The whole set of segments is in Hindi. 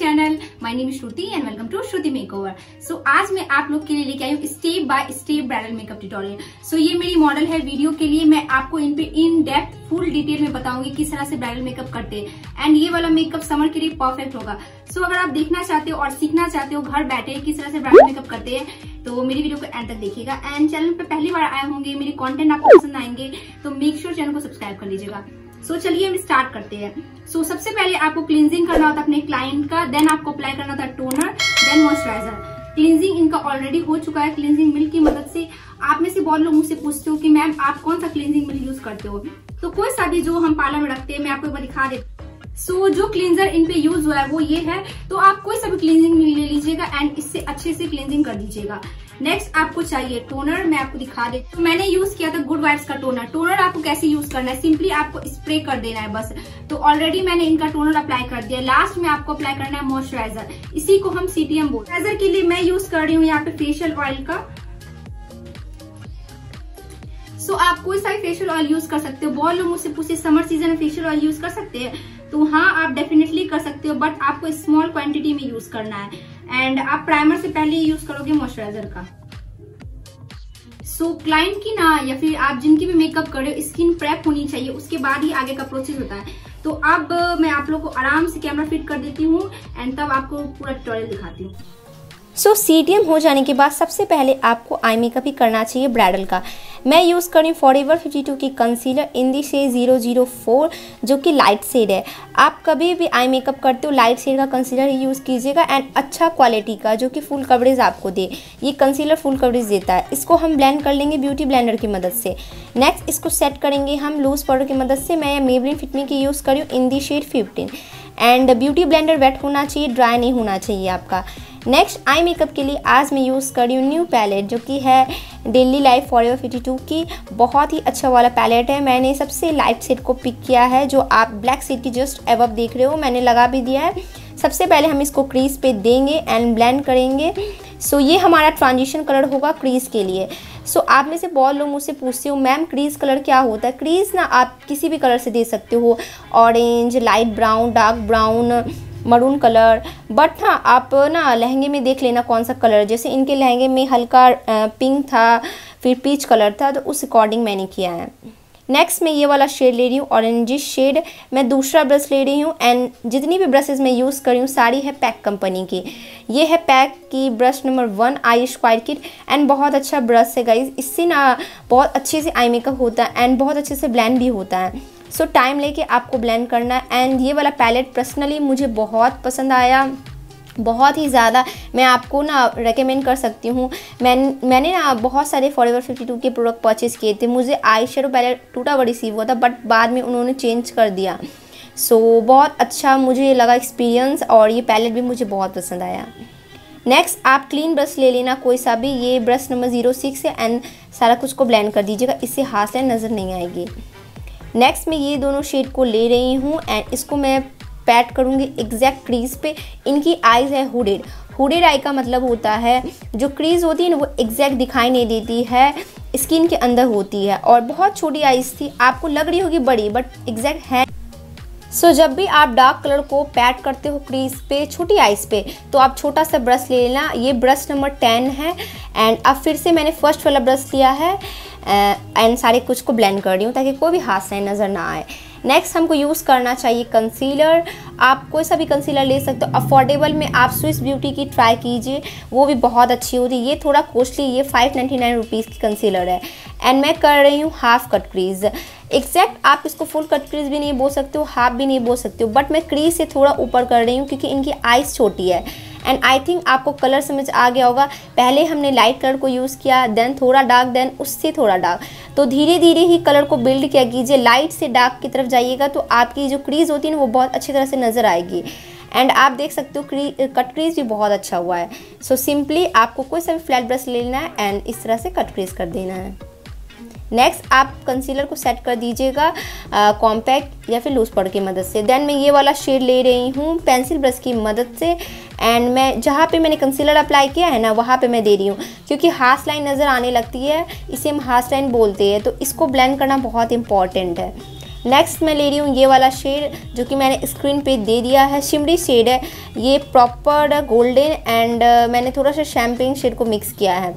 Name Shruti and welcome to Shruti makeover so आज मैं आप लोग के लिए लेके आई हूँ step by step bridal makeup tutorial so ये मेरी मॉडल है वीडियो के लिए. मैं आपको इन पे इन डेप्थ फुल डिटेल में बताऊँगी किस तरह से ब्राइडल मेकअप करते हैं. एंड ये वाला मेकअप समर के लिए परफेक्ट होगा. सो so, अगर आप देखना चाहते हो और सीखना चाहते हो घर बैठे किस तरह से ब्राइडल मेकअप करते हैं तो मेरी वीडियो को एंड तक देखिएगा. एंड चैनल पे पहली बार आए होंगे मेरे कंटेंट आपको पसंद आएँगे तो मेक श्योर चैनल को सब्सक्राइब कर लीजिएगा. सो so, चलिए हम स्टार्ट करते हैं। सो so, सबसे पहले आपको क्लिनजिंग करना होता है अपने क्लाइंट का देन आपको अप्लाई करना होता है टोनर देन मॉइस्चराइजर क्लिनजिंग इनका ऑलरेडी हो चुका है। क्लिनजिंग मिल्क की मदद से आप में से बहुत लोग मुझसे पूछते हो कि मैम आप कौन सा क्लिनजिंग मिल्क यूज़ करते हो? तो कोई सा भी जो हम पार्लर में रखते हैं मैं आपको एक बार दिखा देती सो so, जो क्लींजर इन पे यूज़ हुआ है वो ये है। तो आप कोई सा भी क्लींजिंग ले लीजिएगा एंड इससे अच्छे से क्लींजिंग कर दीजिएगा। नेक्स्ट आपको चाहिए टोनर मैं आपको दिखा दे तो मैंने यूज़ किया था गुड वाइब्स का टोनर टोनर आपको कैसे यूज़ करना है? सिंपली आपको स्प्रे कर देना है बस। तो ऑलरेडी मैंने इनका टोनर अप्लाई कर दिया। लास्ट में आपको अप्लाई करना है मॉइस्चराइजर इसी को हम सीटीएम बोलते के लिए मैं यूज़ कर रही हूँ यहाँ पे फेशियल ऑयल का। सो so, आप कोई सा फेशियल ऑयल यूज़ कर सकते हो। बहुत लोग मुझसे पूछे समर सीज़न में फेशियल ऑयल यूज़ कर सकते हैं? तो हाँ आप डेफिनेटली कर सकते हो बट आपको स्मॉल क्वांटिटी में यूज़ करना है। एंड आप प्राइमर से पहले यूज़ करोगे मॉइस्चराइजर का। सो so, क्लाइंट की ना या फिर आप जिनकी भी मेकअप कर रहे हो स्किन प्रेप होनी चाहिए उसके बाद ही आगे का प्रोसेस होता है। तो अब मैं आप लोग को आराम से कैमरा फिट कर देती हूँ एंड तब आपको पूरा ट्यूटोरियल दिखाती हूँ। सो so, हो जाने के बाद सबसे पहले आपको आई मेकअप ही करना चाहिए ब्राइडल का। मैं यूज़ कर फॉर एवर फिफ्टी टू की concealer in the shade zero zero four जो कि लाइट शेड है। आप कभी भी आई मेकअप करते हो लाइट शेड का कंसीलर ही यूज़ कीजिएगा एंड अच्छा क्वालिटी का जो कि फुल कवरेज आपको दे। ये कंसीलर फुल कवरेज देता है। इसको हम ब्लेंड कर लेंगे ब्यूटी ब्लेंडर की मदद से। नेक्स्ट इसको सेट करेंगे हम लूज पाउडर की मदद से। मैं मेबलिन फिटमी की यूज़ करी हूँ in the shade fifteen and beauty blender wet होना चाहिए ड्राई नहीं होना चाहिए आपका। नेक्स्ट आई मेकअप के लिए आज मैं यूज़ कर रही हूँ न्यू पैलेट जो कि है daily life forever fifty two बहुत ही अच्छा वाला पैलेट है। मैंने सबसे लाइट सेट को पिक किया है जो आप ब्लैक सेट की जस्ट एवब देख रहे हो मैंने लगा भी दिया है। सबसे पहले हम इसको क्रीज पे देंगे एंड ब्लेंड करेंगे। सो so, ये हमारा ट्रांजिशन कलर होगा क्रीज के लिए। सो so, आप में से बहुत लोग मुझसे पूछते हो मैम क्रीज कलर क्या होता है? क्रीज ना आप किसी भी कलर से दे सकते हो। Orange light brown dark brown maroon colour but हाँ आप ना लहंगे में देख लेना कौन सा कलर जैसे इनके लहंगे में हल्का पिंक था, फिर पीच कलर था तो उस अकॉर्डिंग मैंने किया है। नेक्स्ट मैं ये वाला शेड ले रही हूँ ऑरेंजिश शेड मैं दूसरा ब्रश ले रही हूँ एंड जितनी भी ब्रशेज मैं यूज़ कर रही हूँ, सारी है पैक कंपनी की। ये है पैक की brush number one eye square kit and बहुत अच्छा ब्रश है गाइज़ इससे ना बहुत अच्छे से आई मेकअप होता है एंड बहुत अच्छे से ब्लैंड भी होता है। सो टाइम लेके आपको ब्लेंड करना है। एंड ये वाला पैलेट पर्सनली मुझे बहुत पसंद आया। बहुत ही ज़्यादा मैं आपको ना रेकमेंड कर सकती हूँ। मैं मैंने ना बहुत सारे फॉर एवर फिफ्टी टू के प्रोडक्ट परचेज़ किए थे। मुझे आई शेडो पहले टूटा हुआ रिसीव हुआ था बट बाद में उन्होंने चेंज कर दिया। सो so, बहुत अच्छा मुझे लगा एक्सपीरियंस और ये पैलेट भी मुझे बहुत पसंद आया। नेक्स्ट आप क्लीन ब्रश ले लेना। कोई सा भी ये ब्रश नंबर ज़ीरो सिक्स है। एंड सारा कुछ को ब्लेंड कर दीजिएगा। इससे हाथ से नज़र नहीं आएगी। नेक्स्ट मैं ये दोनों शेड को ले रही हूँ एंड इसको मैं पैट करूँगी एग्जैक्ट क्रीज पे। इनकी आईज है हुडेड हुडेड आई का मतलब होता है जो क्रीज होती है ना वो एग्जैक्ट दिखाई नहीं देती है। स्किन के अंदर होती है। और बहुत छोटी आइज़ थी। आपको लग रही होगी बड़ी बट एग्जैक्ट है। सो so, जब भी आप डार्क कलर को पैट करते हो क्रीज पे छोटी आइस पे तो आप छोटा सा ब्रश ले लेना। ये ब्रश नंबर टेन है। एंड अब फिर से मैंने फ़र्स्ट वाला ब्रश लिया है। एंड सारे कुछ को ब्लेंड कर रही हूँ ताकि कोई भी हाथ से नज़र ना आए। नेक्स्ट हमको यूज़ करना चाहिए कंसीलर आप कोई सा भी कंसीलर ले सकते हो। अफोर्डेबल में आप स्विस ब्यूटी की ट्राई कीजिए। वो भी बहुत अच्छी होती है। ये थोड़ा कॉस्टली ये फाइव नाइन्टी नाइन रुपीज़ की कंसीलर है। एंड मैं कर रही हूँ हाफ़ कट क्रीज एग्जैक्ट आप इसको फुल कट क्रीज भी नहीं बोल सकते हो हाफ़ भी नहीं बोल सकते हो। बट मैं क्रीज से थोड़ा ऊपर कर रही हूँ क्योंकि इनकी आइज़ छोटी है। एंड आई थिंक आपको कलर समझ आ गया होगा। पहले हमने लाइट कलर को यूज़ किया देन थोड़ा डार्क देन उससे थोड़ा डार्क तो धीरे धीरे ही कलर को बिल्ड किया कीजिए। लाइट से डार्क की तरफ़ जाइएगा तो आपकी जो क्रीज होती है ना वो बहुत अच्छी तरह से नज़र आएगी। एंड आप देख सकते हो क्री कट क्रीज भी बहुत अच्छा हुआ है। सो so, सिंपली आपको कोई सा भी फ्लैट ब्रश ले लेना है एंड इस तरह से कट क्रीज कर देना है। नेक्स्ट आप कंसीलर को सेट कर दीजिएगा कॉम्पैक्ट या फिर लूज पाउडर की मदद से। देन मैं ये वाला शेड ले रही हूँ पेंसिल ब्रश की मदद से। एंड मैं, जहाँ पे मैंने कंसीलर अप्लाई किया है ना, वहाँ पे मैं दे रही हूँ। क्योंकि हाथ लाइन नज़र आने लगती है, इसे हम हाथ लाइन बोलते हैं। तो इसको ब्लेंड करना बहुत इंपॉर्टेंट है। नेक्स्ट मैं ले रही हूँ ये वाला शेड जो कि मैंने स्क्रीन पे दे दिया है। शिमरी शेड है। ये प्रॉपर गोल्डन एंड मैंने थोड़ा सा शैम्पेन शेड को मिक्स किया है।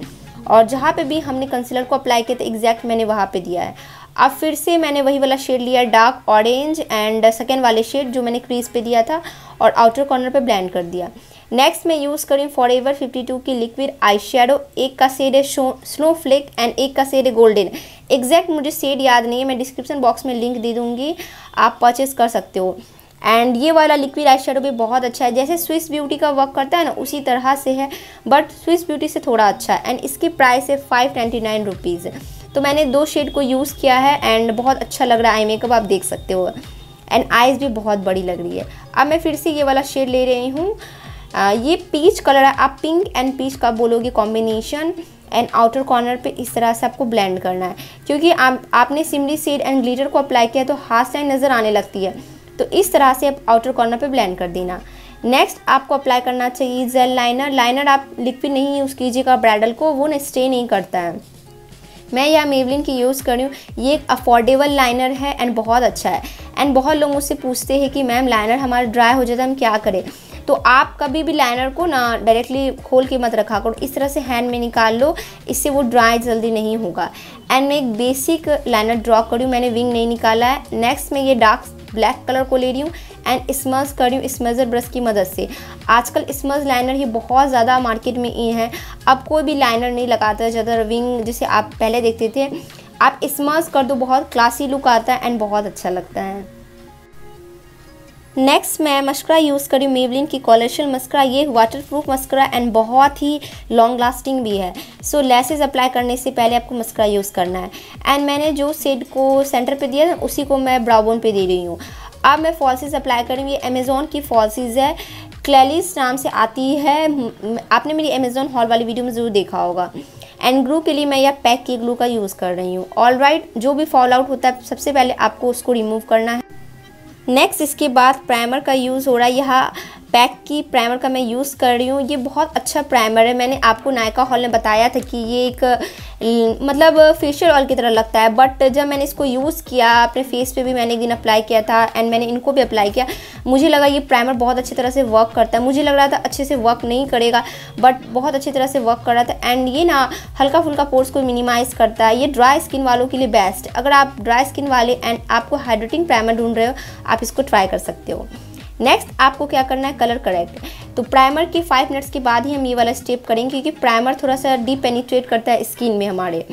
और जहाँ पे भी हमने कंसीलर को अप्लाई किया था एग्जैक्ट मैंने वहाँ पे दिया है। अब फिर से मैंने वही वाला शेड लिया डार्क ऑरेंज एंड सेकेंड वाले शेड जो मैंने क्रीज पे दिया था और आउटर कॉर्नर पे ब्लेंड कर दिया। नेक्स्ट मैं यूज़ करी फॉर एवर फिफ्टी टू की लिक्विड आई शेडो एक का शेड है स्नो फ्लेक एंड एक का शेड है गोल्डन एग्जैक्ट मुझे शेड याद नहीं है, मैं डिस्क्रिप्शन बॉक्स में लिंक दे दूँगी, आप परचेस कर सकते हो। एंड ये वाला लिक्विड आई शेडो भी बहुत अच्छा है, जैसे स्विस ब्यूटी का वर्क करता है ना, उसी तरह से है बट स्विस ब्यूटी से थोड़ा अच्छा है। एंड इसकी प्राइस है फाइव नाइन्टी नाइन रुपीज़ तो मैंने दो शेड को यूज़ किया है एंड बहुत अच्छा लग रहा है आई मेकअप आप देख सकते हो। एंड आइज़ भी बहुत बड़ी लग रही है। अब मैं फिर से ये वाला शेड ले रही हूँ। ये पीच कलर है। आप पिंक एंड पीच का बोलोगे कॉम्बिनेशन एंड आउटर कॉर्नर पे इस तरह से आपको ब्लेंड करना है। क्योंकि आप, आपने सिमली शेड एंड ग्लिटर को अप्लाई किया तो हाथ साइड नज़र आने लगती है। तो इस तरह से आप आउटर कॉर्नर पे ब्लेंड कर देना। नेक्स्ट आपको अप्लाई करना चाहिए जेल लाइनर लाइनर आप लिक्विड नहीं यूज़ कीजिएगा ब्राइडल को, वो ना स्टे नहीं करता है। मैं यह मेवलिन की यूज़ कर रही हूँ। ये एक अफोर्डेबल लाइनर है एंड बहुत अच्छा है। एंड बहुत लोग मुझसे पूछते हैं कि, मैम लाइनर हमारा ड्राई हो जाता है हम क्या करें? तो आप कभी भी लाइनर को ना डायरेक्टली खोल के मत रखा करो। इस तरह से हैंड में निकाल लो, इससे वो ड्राई जल्दी नहीं होगा। एंड मैं एक बेसिक लाइनर ड्रॉ करी हूँ। मैंने विंग नहीं निकाला है। नेक्स्ट मैं ये डार्क ब्लैक कलर को ले रही हूँ। एंड स्मज कर रही हूँ स्मजर ब्रश की मदद से। आजकल स्मज लाइनर ही बहुत ज़्यादा मार्केट में ये हैं। अब कोई भी लाइनर नहीं लगाता ज़्यादा विंग जिसे आप पहले देखते थे आप स्मज कर दो बहुत क्लासी लुक आता है एंड बहुत अच्छा लगता है। नेक्स्ट मैं मस्करा यूज़ करी मेवलिन की कॉलेशन मस्करा ये वाटर प्रूफ मस्करा एंड बहुत ही लॉन्ग लास्टिंग भी है। सो so, लेसेस अप्लाई करने से पहले आपको मस्करा यूज़ करना है। एंड मैंने जो सेड को सेंटर पे दिया उसी को मैं ब्राउन पे दे रही हूँ। अब मैं फॉल्सीज अप्लाई करूँगी। अमेज़ोन की फॉल्सीज है। क्लेलिस नाम से आती है। आपने मेरी अमेज़ोन हॉल वाली वीडियो में ज़रूर देखा होगा। एंड ग्लू के लिए मैं यह पैक की ग्लू का यूज़ कर रही हूँ। ऑल राइट जो भी फॉल आउट होता है, सबसे पहले आपको उसको रिमूव करना है। नेक्स्ट इसके बाद प्राइमर का यूज़ हो रहा है। यहाँ पैक की प्राइमर का मैं यूज़ कर रही हूँ। ये बहुत अच्छा प्राइमर है। मैंने आपको नायका हॉल में बताया था कि ये एक मतलब फेशियल ऑयल की तरह लगता है। बट जब मैंने इसको यूज़ किया, अपने फेस पे भी मैंने एक दिन अप्लाई किया था एंड मैंने इनको भी अप्लाई किया, मुझे लगा ये प्राइमर बहुत अच्छी तरह से वर्क करता है। मुझे लग रहा था अच्छे से वर्क नहीं करेगा बट बहुत अच्छी तरह से वर्क कर रहा था। एंड ये ना हल्का फुल्का पोर्स को मिनिमाइज़ करता है। ये ड्राई स्किन वालों के लिए बेस्ट अगर आप ड्राई स्किन वाले एंड आपको हाइड्रेटिंग प्राइमर ढूंढ रहे हो, आप इसको ट्राई कर सकते हो। नेक्स्ट आपको क्या करना है? कलर करेक्ट तो प्राइमर के फाइव मिनट्स के बाद ही हम ये वाला स्टेप करेंगे क्योंकि प्राइमर थोड़ा सा डीप पेनिट्रेट करता है स्किन में हमारे।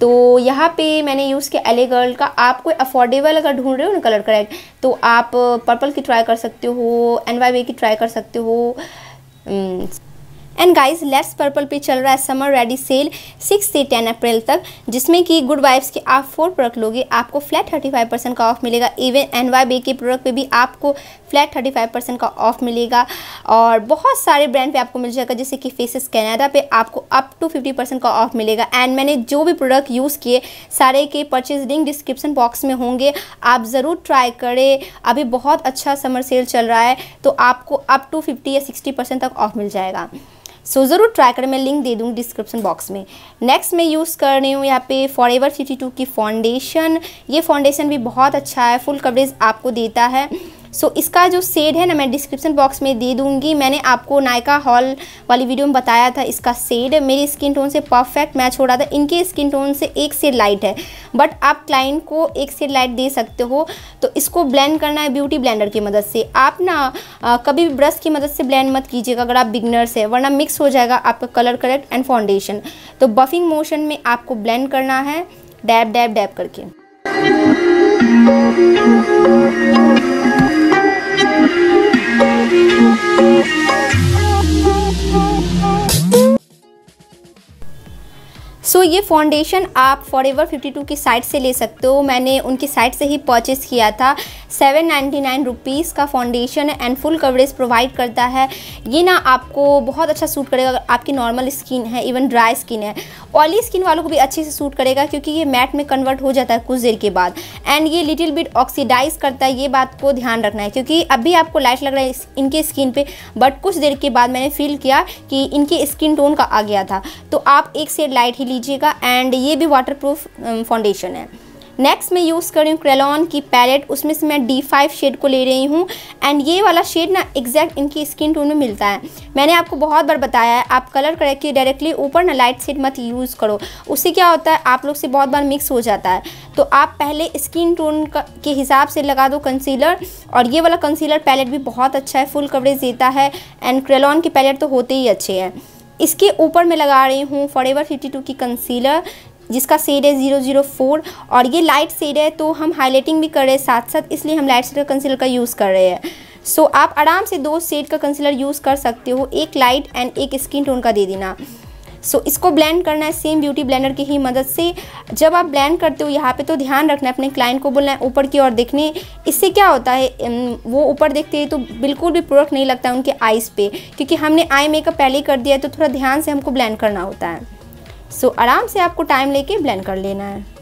तो यहाँ पे मैंने यूज़ किया एले गर्ल का। आप कोई अफोर्डेबल अगर ढूंढ रहे हो ना कलर करेक्ट तो आप पर्पल की ट्राई कर सकते हो एन वाई की ट्राई कर सकते हो। एंड गाइस लेट्स पर्पल पे चल रहा है समर रेडी सेल सिक्स से टेन अप्रैल तक, जिसमें कि गुड वाइब्स के आप फोर प्रोडक्ट लोगे, आपको फ्लैट थर्टी फाइव परसेंट का ऑफ़ मिलेगा। इवन एन वाई बे के प्रोडक्ट पे भी आपको फ्लैट थर्टी फाइव परसेंट का ऑफ़ मिलेगा। और बहुत सारे ब्रांड पे आपको मिल जाएगा, जैसे कि फेसेस कैनेडा पे आपको अप टू फिफ्टी परसेंट का ऑफ़ मिलेगा। एंड मैंने जो भी प्रोडक्ट यूज़ किए, सारे के परचेज लिंक डिस्क्रिप्शन बॉक्स में होंगे। आप ज़रूर ट्राई करें। अभी बहुत अच्छा समर सेल चल रहा है तो आपको अप टू फिफ्टी या सिक्सटी परसेंट तक ऑफ़ मिल जाएगा। सो so, ज़रूर ट्राई करें मैं लिंक दे दूँगी डिस्क्रिप्शन बॉक्स में। नेक्स्ट मैं यूज़ कर रही हूँ यहाँ पे फॉर एवर फिफ्टी टू की फाउंडेशन ये फाउंडेशन भी बहुत अच्छा है फुल कवरेज आपको देता है। सो so, इसका जो सेड है ना मैं डिस्क्रिप्शन बॉक्स में दे दूँगी। मैंने आपको नायका हॉल वाली वीडियो में बताया था इसका सेड मेरी स्किन टोन से परफेक्ट मैच हो रहा था। इनके स्किन टोन से एक सेड लाइट है। बट आप क्लाइंट को एक सेड लाइट दे सकते हो। तो इसको ब्लेंड करना है ब्यूटी ब्लेंडर की मदद से। आप ना आ, कभी भी ब्रश की मदद से ब्लेंड मत कीजिएगा अगर आप बिगनर्स है वरना मिक्स हो जाएगा आपका कलर करेक्ट एंड फाउंडेशन तो बफिंग मोशन में आपको ब्लेंड करना है। डैब डैब डैब करके। Música सो so, ये फाउंडेशन आप फॉर एवर फिफ्टी टू की साइट से ले सकते हो। मैंने उनकी साइट से ही परचेज़ किया था। सेवन नाइन्टी नाइन रुपीज़ का foundation and full coverage provide करता है। ये ना आपको बहुत अच्छा सूट करेगा। अगर आपकी नॉर्मल स्किन है इवन ड्राई स्किन है। ऑयली स्किन वालों को भी अच्छे से सूट करेगा क्योंकि ये मैट में कन्वर्ट हो जाता है कुछ देर के बाद। एंड ये लिटिल बिट ऑक्सीडाइज करता है ये बात को ध्यान रखना है। क्योंकि अभी आपको लाइट लग रहा है इनके स्किन पे बट कुछ देर के बाद मैंने फील किया कि इनके स्किन टोन का आ गया था। तो आप एक से लाइट ही लीजिएगा एंड ये भी वाटर प्रूफ फाउंडेशन है। नेक्स्ट मैं यूज़ कर रही हूँ क्रेलॉन की पैलेट उसमें से मैं डी फाइव शेड को ले रही हूँ एंड ये वाला शेड ना एग्जैक्ट इनकी स्किन टोन में मिलता है। मैंने आपको बहुत बार बताया है, आप कलर करके डायरेक्टली ऊपर ना लाइट शेड मत यूज़ करो। उससे क्या होता है, आप लोग से बहुत बार मिक्स हो जाता है। तो आप पहले स्किन टोन के हिसाब से लगा दो कंसीलर और ये वाला कंसीलर पैलेट भी बहुत अच्छा है फुल कवरेज देता है एंड क्रेलॉन की पैलेट तो होते ही अच्छे हैं। इसके ऊपर मैं लगा रही हूँ फॉर एवर फिफ्टी टू की कंसीलर जिसका सेड है ज़ीरो ज़ीरो फोर और ये लाइट सेड है तो हम हाईलाइटिंग भी कर रहे हैं साथ साथ इसलिए हम लाइट शेड का कंसीलर का यूज़ कर रहे हैं। सो so, आप आराम से दो सेड का कंसीलर यूज़ कर सकते हो एक लाइट एंड एक स्किन टोन का दे देना। सो so, इसको ब्लेंड करना है सेम ब्यूटी ब्लेंडर की ही मदद से। जब आप ब्लेंड करते हो यहाँ पे तो ध्यान रखना है अपने क्लाइंट को बोलना है ऊपर की ओर देखने। इससे क्या होता है वो ऊपर देखते हैं तो बिल्कुल भी प्रोडक्ट नहीं लगता है उनके आइज़ पे। क्योंकि हमने आई मेकअप पहले ही कर दिया है तो थोड़ा ध्यान से हमको ब्लैंड करना होता है। सो so, आराम से आपको टाइम लेके ब्लैंड कर लेना है।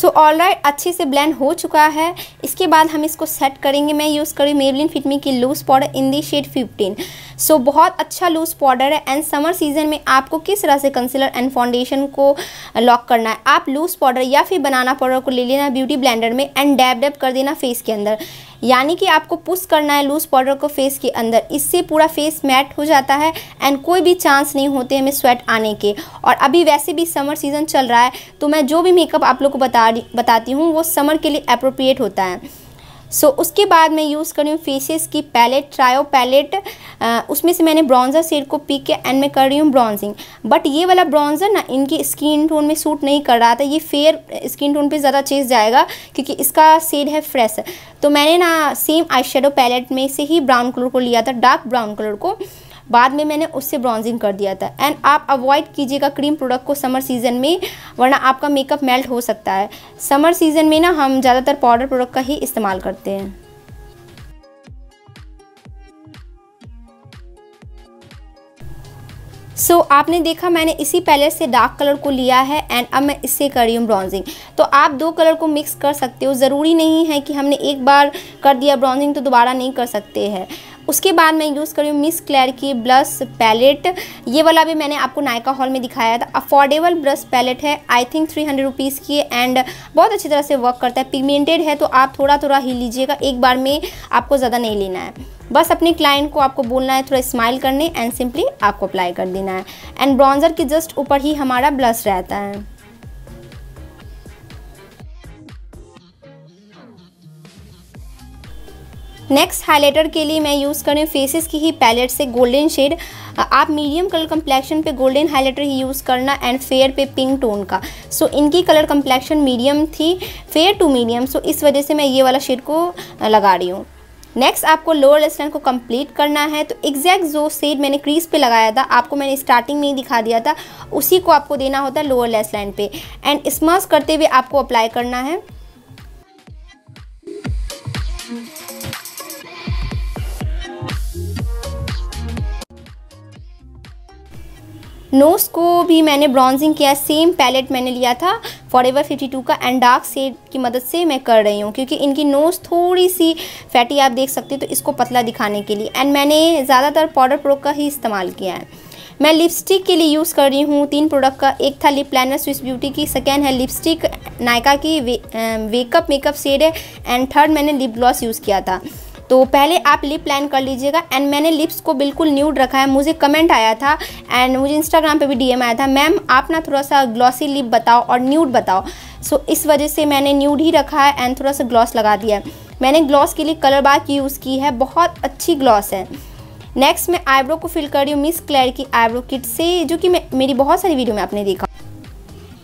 सो ऑल right, अच्छे से ब्लेंड हो चुका है। इसके बाद हम इसको सेट करेंगे। मैं यूज़ करी मेबलिन फिटमी की loose powder in the shade 15 so so, बहुत अच्छा लूज़ पाउडर है एंड समर सीज़न में आपको किस तरह से कंसीलर एंड फाउंडेशन को लॉक करना है? आप लूज़ पाउडर या फिर बनाना पाउडर को ले लेना ब्यूटी ब्लेंडर में एंड डैब डैब कर देना फेस के अंदर। यानी कि आपको पुश करना है लूज़ पाउडर को फेस के अंदर। इससे पूरा फेस मैट हो जाता है एंड कोई भी चांस नहीं होते हमें स्वेट आने के। और अभी वैसे भी समर सीज़न चल रहा है तो मैं जो भी मेकअप आप लोग को बता बताती हूँ वो समर के लिए अप्रोप्रिएट होता है। सो so, उसके बाद मैं यूज़ कर रही हूँ फेसेस की पैलेट ट्रायो पैलेट उसमें से मैंने ब्रॉन्ज़र शेड को पी के एंड मैं कर रही हूँ ब्रॉन्जिंग बट ये वाला ब्रॉन्ज़र ना इनकी स्किन टोन में सूट नहीं कर रहा था ये फेयर स्किन टोन पे ज़्यादा चेज जाएगा क्योंकि इसका शेड है फ्रेश तो मैंने ना सेम आई पैलेट में से ही ब्राउन कलर को लिया था डार्क ब्राउन कलर को. बाद में मैंने उससे ब्राउजिंग कर दिया था। एंड आप अवॉइड कीजिएगा क्रीम प्रोडक्ट को समर सीज़न में वरना आपका मेकअप मेल्ट हो सकता है। समर सीज़न में ना हम ज़्यादातर पाउडर प्रोडक्ट का ही इस्तेमाल करते हैं। सो so, आपने देखा मैंने इसी पैलेट से डार्क कलर को लिया है एंड अब मैं इससे कर रही हूँ ब्राउजिंग तो आप दो कलर को मिक्स कर सकते हो। ज़रूरी नहीं है कि हमने एक बार कर दिया ब्राउजिंग तो दोबारा नहीं कर सकते हैं। उसके बाद मैं यूज़ कर हूँ मिस क्लैर की ब्रश पैलेट ये वाला भी मैंने आपको नायका हॉल में दिखाया था। अफोर्डेबल ब्रश पैलेट है I think three hundred rupees की एंड बहुत अच्छी तरह से वर्क करता है। पिगमेंटेड है तो आप थोड़ा थोड़ा ही लीजिएगा। एक बार में आपको ज़्यादा नहीं लेना है। बस अपने क्लाइंट को आपको बोलना है थोड़ा स्माइल करने एंड सिंपली आपको अप्लाई कर देना है। एंड ब्राउज़र के जस्ट ऊपर ही हमारा ब्लश रहता है। नेक्स्ट हाईलाइटर के लिए मैं यूज़ कर रही हूँ फेसेस की ही पैलेट से गोल्डन शेड आप मीडियम कलर कम्प्लेक्शन पे गोल्डन हाईलाइटर ही यूज़ करना एंड फेयर पे पिंक टोन का। सो so, इनकी कलर कम्प्लेक्शन मीडियम थी फेयर टू मीडियम सो इस वजह से मैं ये वाला शेड को लगा रही हूँ। नेक्स्ट आपको लोअर लेस लाइन को कंप्लीट करना है तो एग्जैक्ट जो शेड मैंने क्रीज पे लगाया था आपको मैंने स्टार्टिंग में ही दिखा दिया था उसी को आपको देना होता है लोअर लेस लाइन पे। एंड स्मर्स करते हुए आपको अप्लाई करना है। नोज़ को भी मैंने ब्राउजिंग किया सेम पैलेट मैंने लिया था फॉर एवर फिफ्टी टू का एंड डार्क सेड की मदद से मैं कर रही हूँ क्योंकि इनकी नोज़ थोड़ी सी फैटी आप देख सकते हो तो इसको पतला दिखाने के लिए। एंड मैंने ज़्यादातर पाउडर प्रो का ही इस्तेमाल किया है। मैं लिपस्टिक के लिए यूज़ कर रही हूँ तीन प्रोडक्ट का एक था लिप प्लानर स्विस ब्यूटी की सेकेंड है लिपस्टिक नायका की वे, वेकअप मेकअप शेड है एंड थर्ड मैंने लिप ग्लॉस यूज़ किया था। तो पहले आप लिप लाइन कर लीजिएगा एंड मैंने लिप्स को बिल्कुल न्यूड रखा है। मुझे कमेंट आया था एंड मुझे इंस्टाग्राम पे भी डीएम आया था। मैम आप ना थोड़ा सा ग्लॉसी लिप बताओ और न्यूड बताओ। सो so, इस वजह से मैंने न्यूड ही रखा है एंड थोड़ा सा ग्लॉस लगा दिया है। मैंने ग्लॉस के लिए कलर बार की यूज़ की है। बहुत अच्छी ग्लॉस है। नेक्स्ट मैं आईब्रो को फिल कर रही हूँ मिस क्लैर की आईब्रो किट से जो कि मेरी बहुत सारी वीडियो में आपने देखा।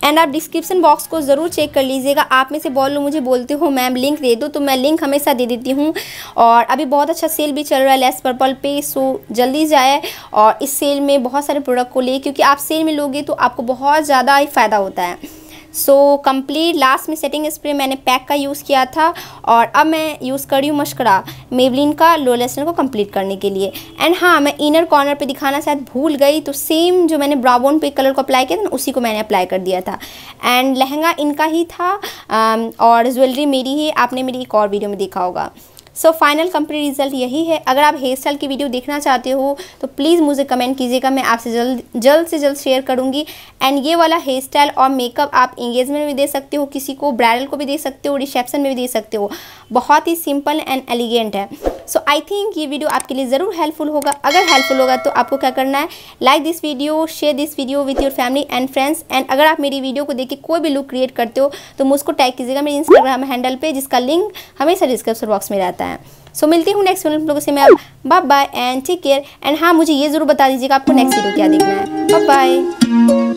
एंड आप डिस्क्रिप्शन बॉक्स को ज़रूर चेक कर लीजिएगा। आप में से बहुत लोग मुझे बोलते हो, मैम लिंक दे दो। तो मैं लिंक हमेशा दे देती हूँ। और अभी बहुत अच्छा सेल भी चल रहा है लेस पर्पल पे। सो जल्दी जाए और इस सेल में बहुत सारे प्रोडक्ट को ले। क्योंकि आप सेल में लोगे तो आपको बहुत ज़्यादा ही फ़ायदा होता है। सो कंप्लीट लास्ट में सेटिंग स्प्रे मैंने पैक का यूज़ किया था और अब मैं यूज़ कर रही हूँ मशकरा मेवलिन का लो लेसन को कंप्लीट करने के लिए। एंड हाँ मैं इनर कॉर्नर पे दिखाना शायद भूल गई तो सेम जो मैंने ब्राउन पे कलर को अप्लाई किया था, उसी को मैंने अप्लाई कर दिया था। एंड लहंगा इनका ही था और ज्वेलरी मेरी ही, आपने मेरी एक और वीडियो में देखा होगा। सो फाइनल कंप्लीट रिज़ल्ट यही है। अगर आप हेयर स्टाइल की वीडियो देखना चाहते हो तो प्लीज़ मुझे कमेंट कीजिएगा, मैं आपसे जल्द जल्द से जल्द शेयर करूँगी। एंड ये वाला हेयर स्टाइल और मेकअप आप इंगेजमेंट में भी दे सकते हो, किसी को ब्राइडल को भी दे सकते हो रिसेप्शन में भी दे सकते हो। बहुत ही सिंपल एंड एलिगेंट है। सो आई थिंक ये वीडियो आपके लिए ज़रूर हेल्पफुल होगा। अगर हेल्पफुल होगा तो आपको क्या करना है? Like this video share this video with your family and friends and अगर आप मेरी वीडियो को देख के कोई भी लुक क्रिएट करते हो तो मुझको टैग कीजिएगा मेरे इंस्टाग्राम हैंडल पे, जिसका लिंक हमेशा डिस्क्रिप्शन बॉक्स में रहता है। सो so, मिलती हूँ नेक्स्ट लोगों से मैं bye bye and take care and हाँ मुझे ये ज़रूर बता दीजिएगा आपको नेक्स्ट वीडियो क्या देखना है। Bye bye